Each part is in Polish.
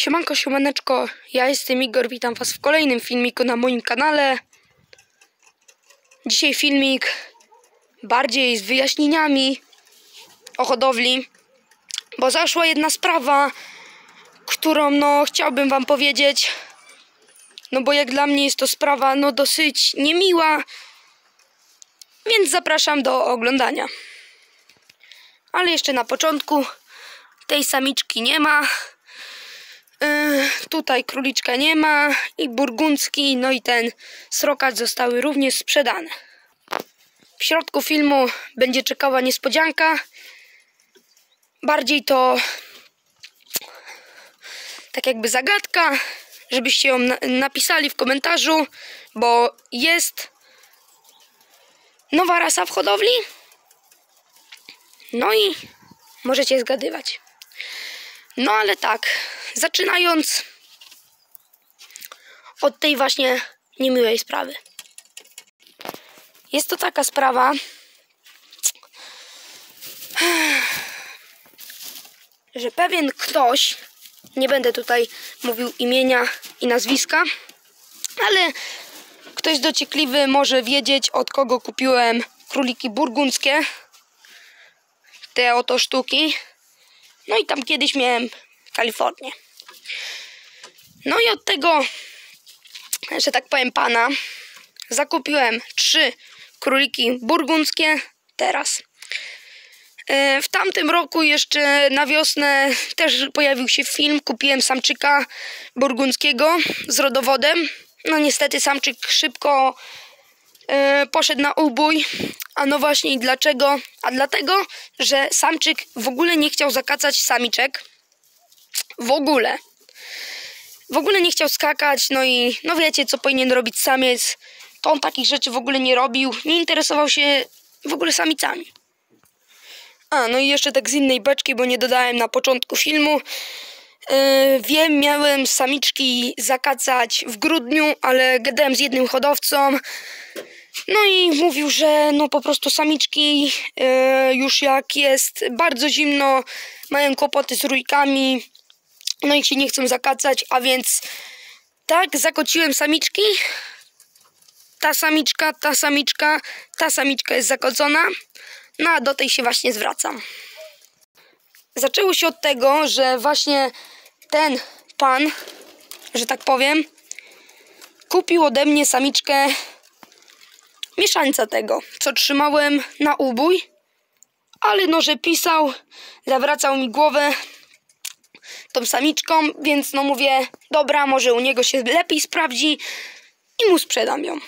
Siemanko, siemaneczko, ja jestem Igor, witam was w kolejnym filmiku na moim kanale. Dzisiaj filmik bardziej z wyjaśnieniami o hodowli, bo zaszła jedna sprawa, którą no chciałbym wam powiedzieć, no bo jak dla mnie jest to sprawa no dosyć niemiła, więc zapraszam do oglądania. Ale jeszcze na początku tej samiczki nie ma. Tutaj króliczka nie ma i burgundzki, no i ten srokat zostały również sprzedane. W środku filmu będzie czekała niespodzianka. Bardziej to tak jakby zagadka, żebyście ją na napisali w komentarzu, bo jest nowa rasa w hodowli. No i możecie zgadywać. No ale tak, zaczynając od tej właśnie niemiłej sprawy. Jest to taka sprawa, że pewien ktoś, nie będę tutaj mówił imienia i nazwiska, ale ktoś dociekliwy może wiedzieć, od kogo kupiłem króliki burgundzkie. Te oto sztuki. No i tam kiedyś miałem Kalifornię. No i od tego, że tak powiem pana, zakupiłem trzy króliki burgundzkie teraz. E, w tamtym roku jeszcze na wiosnę też pojawił się film. Kupiłem samczyka burgundzkiego z rodowodem. No niestety samczyk szybko e, poszedł na ubój. A no właśnie dlaczego? A dlatego, że samczyk w ogóle nie chciał zakacać samiczek. W ogóle. W ogóle nie chciał skakać, no i no wiecie, co powinien robić samiec. To on takich rzeczy w ogóle nie robił. Nie interesował się w ogóle samicami. A, no i jeszcze tak z innej beczki, bo nie dodałem na początku filmu. Yy, wiem, miałem samiczki zakacać w grudniu, ale gadałem z jednym hodowcą. No i mówił, że no po prostu samiczki yy, już jak jest bardzo zimno, mają kłopoty z rójkami, no i się nie chcą zakacać, a więc tak, zakociłem samiczki. Ta samiczka, ta samiczka, ta samiczka jest zakocona. No a do tej się właśnie zwracam. Zaczęło się od tego, że właśnie ten pan, że tak powiem, kupił ode mnie samiczkę mieszańca tego, co trzymałem na ubój, ale no, że pisał, zawracał mi głowę tą samiczką, więc no mówię, dobra, może u niego się lepiej sprawdzi i mu sprzedam ją.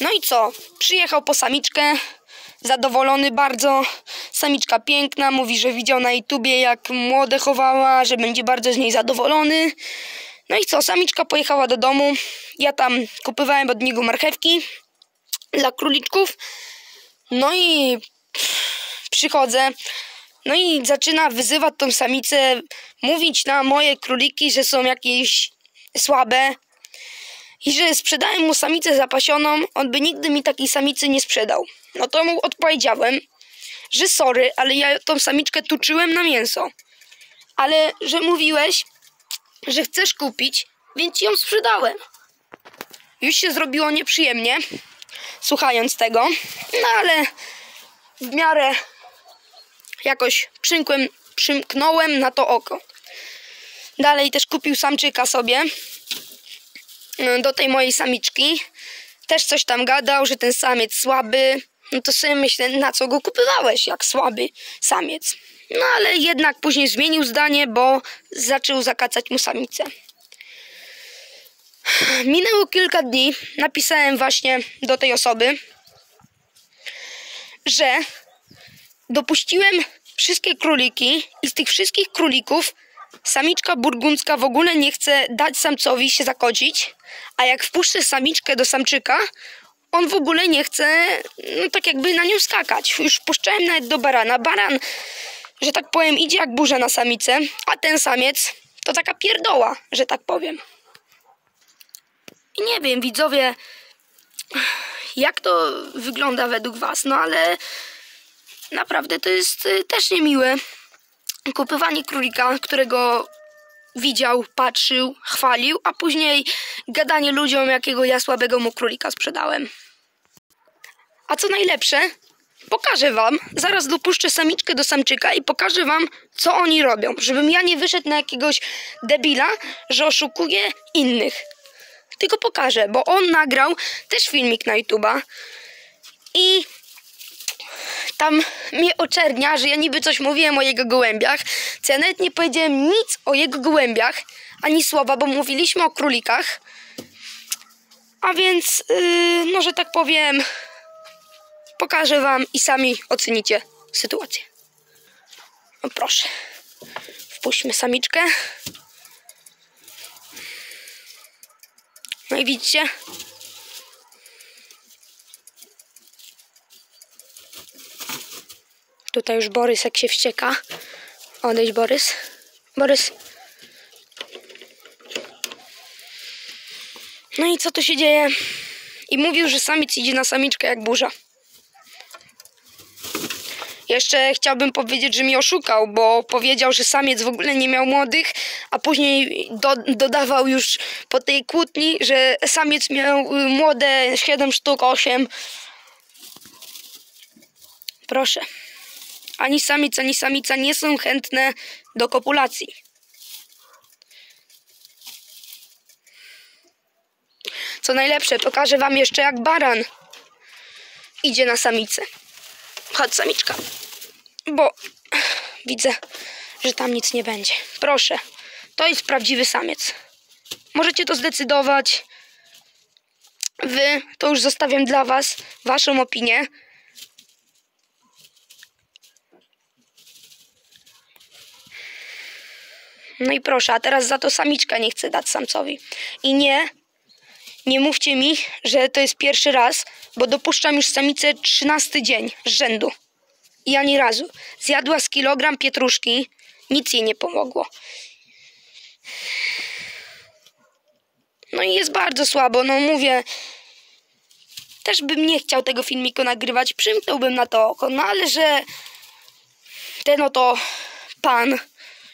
No i co? Przyjechał po samiczkę, zadowolony bardzo. Samiczka piękna, mówi, że widział na YouTubie jak młode chowała, że będzie bardzo z niej zadowolony. No i co? Samiczka pojechała do domu. Ja tam kupywałem od niego marchewki dla króliczków. No i przychodzę. No i zaczyna wyzywać tą samicę, mówić na moje króliki, że są jakieś słabe. I że sprzedałem mu samicę zapasioną, on by nigdy mi takiej samicy nie sprzedał. No to mu odpowiedziałem, że sorry, ale ja tą samiczkę tuczyłem na mięso. Ale że mówiłeś, że chcesz kupić, więc ją sprzedałem. Już się zrobiło nieprzyjemnie, słuchając tego, no ale w miarę jakoś przymkłem, przymknąłem na to oko. Dalej też kupił samczyka sobie do tej mojej samiczki. Też coś tam gadał, że ten samiec słaby. No to sobie myślę, na co go kupywałeś, jak słaby samiec. No ale jednak później zmienił zdanie, bo zaczął zakacać mu samicę. Minęło kilka dni, napisałem właśnie do tej osoby, że dopuściłem wszystkie króliki i z tych wszystkich królików samiczka burgundzka w ogóle nie chce dać samcowi się zakocić, a jak wpuszczę samiczkę do samczyka, on w ogóle nie chce, no tak jakby na nią skakać. Już puszczałem nawet do barana. Baran, że tak powiem, idzie jak burza na samicę, a ten samiec to taka pierdoła, że tak powiem. I nie wiem, widzowie, jak to wygląda według was, no ale naprawdę to jest y, też niemiłe. Kupywanie królika, którego widział, patrzył, chwalił, a później gadanie ludziom, jakiego ja słabego mu królika sprzedałem. A co najlepsze, pokażę wam, zaraz dopuszczę samiczkę do samczyka i pokażę wam, co oni robią, żebym ja nie wyszedł na jakiegoś debila, że oszukuje innych. Tylko pokażę, bo on nagrał też filmik na YouTube'a i tam mnie oczernia, że ja niby coś mówiłem o jego gołębiach, co ja nawet nie powiedziałem nic o jego gołębiach, ani słowa, bo mówiliśmy o królikach. A więc, yy, no że tak powiem, pokażę wam i sami ocenicie sytuację. No proszę, wpuśćmy samiczkę. No i widzicie, Tutaj już Borys jak się wścieka. Odejdź Borys. Borys. No i co tu się dzieje? I mówił, że samiec idzie na samiczkę jak burza. Jeszcze chciałbym powiedzieć, że mi oszukał, bo powiedział, że samiec w ogóle nie miał młodych, a później do, dodawał już po tej kłótni, że samiec miał y, młode 7 sztuk, 8. Proszę ani samiec, ani samica nie są chętne do kopulacji. Co najlepsze, pokażę wam jeszcze jak baran idzie na samicę. Chodź samiczka, bo widzę, że tam nic nie będzie. Proszę, to jest prawdziwy samiec. Możecie to zdecydować. Wy, to już zostawiam dla was, waszą opinię. No i proszę, a teraz za to samiczka nie chce dać samcowi. I nie, nie mówcie mi, że to jest pierwszy raz, bo dopuszczam już samicę trzynasty dzień z rzędu. I ani razu. Zjadła z kilogram pietruszki, nic jej nie pomogło. No i jest bardzo słabo, no mówię. Też bym nie chciał tego filmiku nagrywać, przymknąłbym na to oko, no ale że ten oto pan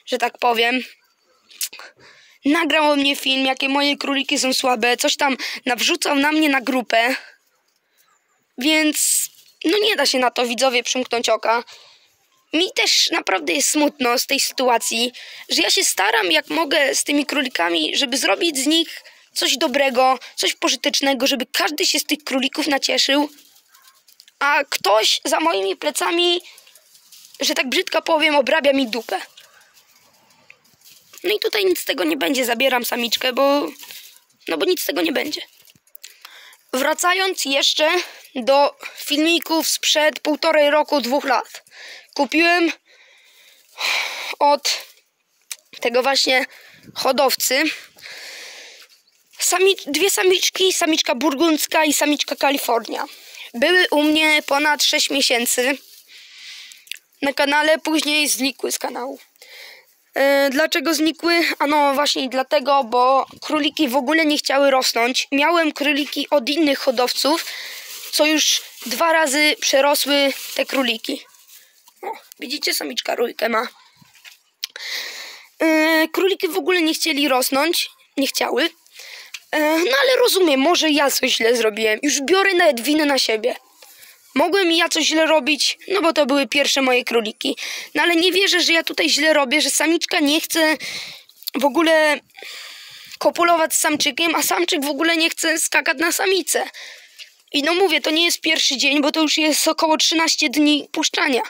że tak powiem. Nagrał o mnie film, jakie moje króliki są słabe, coś tam nawrzucał na mnie na grupę. Więc no nie da się na to widzowie przymknąć oka. Mi też naprawdę jest smutno z tej sytuacji, że ja się staram jak mogę z tymi królikami, żeby zrobić z nich coś dobrego, coś pożytecznego, żeby każdy się z tych królików nacieszył. A ktoś za moimi plecami, że tak brzydko powiem, obrabia mi dupę. No i tutaj nic z tego nie będzie, zabieram samiczkę, bo... No bo nic z tego nie będzie. Wracając jeszcze do filmików sprzed półtorej roku, dwóch lat. Kupiłem od tego właśnie hodowcy sami, dwie samiczki, samiczka burgundzka i samiczka Kalifornia. Były u mnie ponad 6 miesięcy na kanale, później znikły z kanału. E, dlaczego znikły? A no właśnie dlatego, bo króliki w ogóle nie chciały rosnąć. Miałem króliki od innych hodowców, co już dwa razy przerosły te króliki. O, widzicie, samiczka rójkę ma. E, króliki w ogóle nie chcieli rosnąć, nie chciały. E, no ale rozumiem, może ja coś źle zrobiłem. Już biorę nawet winę na siebie. Mogłem ja coś źle robić, no bo to były pierwsze moje króliki. No ale nie wierzę, że ja tutaj źle robię, że samiczka nie chce w ogóle kopulować z samczykiem, a samczyk w ogóle nie chce skakać na samicę. I no mówię, to nie jest pierwszy dzień, bo to już jest około 13 dni puszczania.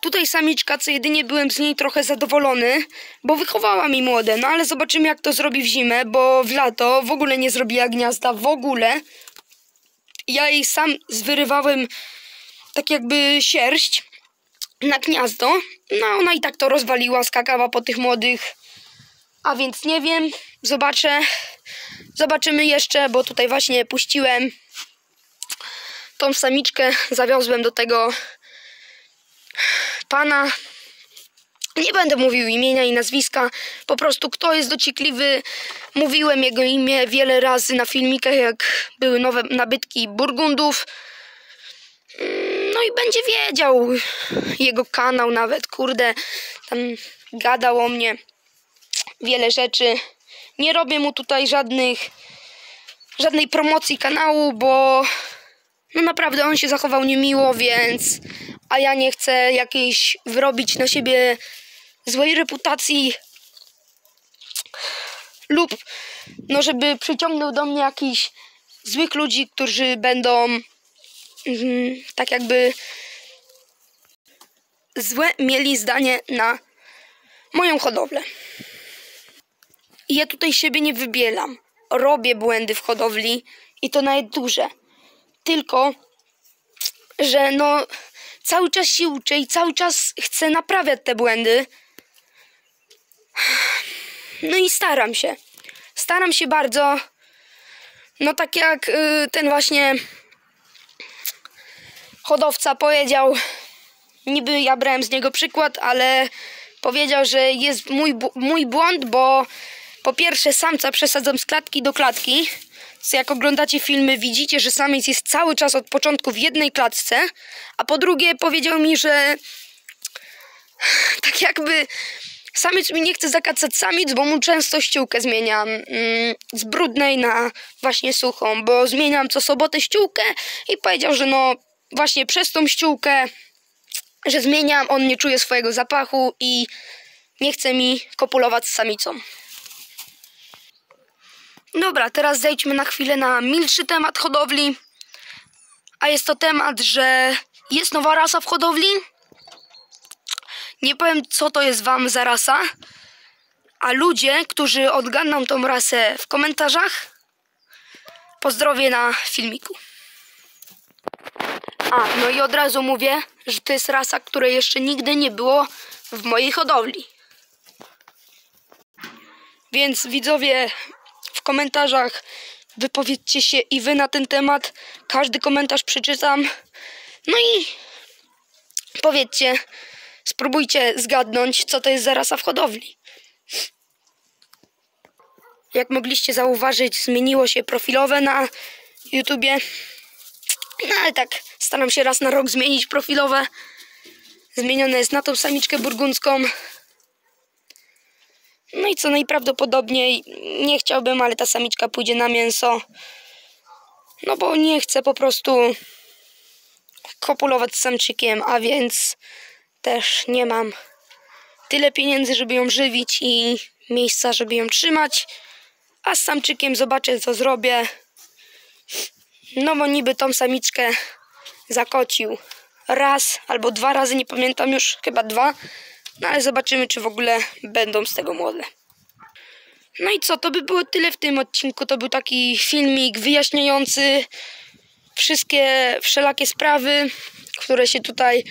Tutaj samiczka, co jedynie byłem z niej trochę zadowolony, bo wychowała mi młode. No ale zobaczymy jak to zrobi w zimę, bo w lato w ogóle nie zrobiła gniazda, w ogóle. Ja jej sam zwyrywałem tak jakby sierść na gniazdo. No ona i tak to rozwaliła, skakała po tych młodych. A więc nie wiem, zobaczę. Zobaczymy jeszcze, bo tutaj właśnie puściłem tą samiczkę, zawiozłem do tego pana. Nie będę mówił imienia i nazwiska, po prostu kto jest dociekliwy. Mówiłem jego imię wiele razy na filmikach, jak były nowe nabytki Burgundów. No i będzie wiedział jego kanał nawet, kurde, tam gadał o mnie wiele rzeczy. Nie robię mu tutaj żadnych żadnej promocji kanału, bo no naprawdę on się zachował niemiło, więc a ja nie chcę jakiejś wyrobić na siebie złej reputacji lub no żeby przyciągnął do mnie jakichś złych ludzi, którzy będą mm, tak jakby złe mieli zdanie na moją hodowlę. I ja tutaj siebie nie wybielam. Robię błędy w hodowli i to nawet duże. Tylko, że no cały czas się uczę i cały czas chcę naprawiać te błędy. No i staram się. Staram się bardzo. No tak jak y, ten właśnie hodowca powiedział, niby ja brałem z niego przykład, ale powiedział, że jest mój, mój błąd, bo po pierwsze samca przesadzam z klatki do klatki. Jak oglądacie filmy, widzicie, że samiec jest cały czas od początku w jednej klatce, a po drugie powiedział mi, że tak jakby samiec mi nie chce zakacać samic, bo mu często ściółkę zmieniam mm, z brudnej na właśnie suchą, bo zmieniam co sobotę ściółkę i powiedział, że no właśnie przez tą ściółkę, że zmieniam, on nie czuje swojego zapachu i nie chce mi kopulować z samicą. Dobra, teraz zejdźmy na chwilę na milszy temat hodowli. A jest to temat, że jest nowa rasa w hodowli. Nie powiem, co to jest wam za rasa, a ludzie, którzy odgadną tą rasę w komentarzach, pozdrowię na filmiku. A, no i od razu mówię, że to jest rasa, której jeszcze nigdy nie było w mojej hodowli. Więc widzowie, komentarzach wypowiedzcie się i wy na ten temat. Każdy komentarz przeczytam. No i powiedzcie, spróbujcie zgadnąć, co to jest za rasa w hodowli. Jak mogliście zauważyć, zmieniło się profilowe na YouTubie. No ale tak, staram się raz na rok zmienić profilowe. Zmienione jest na tą samiczkę burgundzką. No i co najprawdopodobniej nie chciałbym, ale ta samiczka pójdzie na mięso. No bo nie chcę po prostu kopulować z samczykiem, a więc też nie mam tyle pieniędzy, żeby ją żywić i miejsca, żeby ją trzymać. A z samczykiem zobaczę, co zrobię. No bo niby tą samiczkę zakocił raz albo dwa razy, nie pamiętam już, chyba dwa. No ale zobaczymy, czy w ogóle będą z tego młode. No i co, to by było tyle w tym odcinku. To był taki filmik wyjaśniający wszystkie wszelakie sprawy, które się tutaj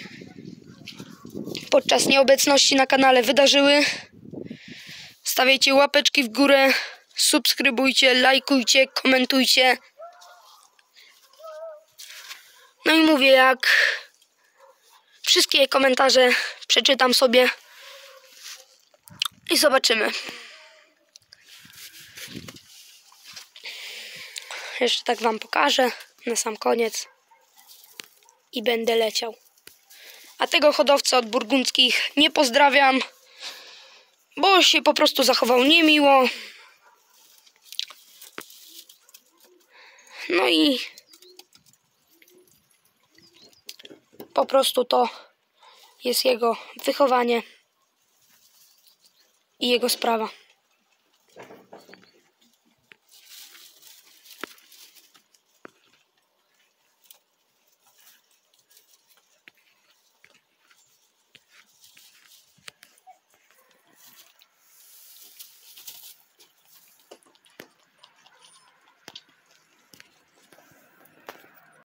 podczas nieobecności na kanale wydarzyły. Stawiajcie łapeczki w górę, subskrybujcie, lajkujcie, komentujcie. No i mówię, jak wszystkie komentarze przeczytam sobie i zobaczymy. Jeszcze tak wam pokażę na sam koniec i będę leciał. A tego hodowcę od burgundzkich nie pozdrawiam, bo się po prostu zachował niemiło. No i po prostu to jest jego wychowanie i jego sprawa.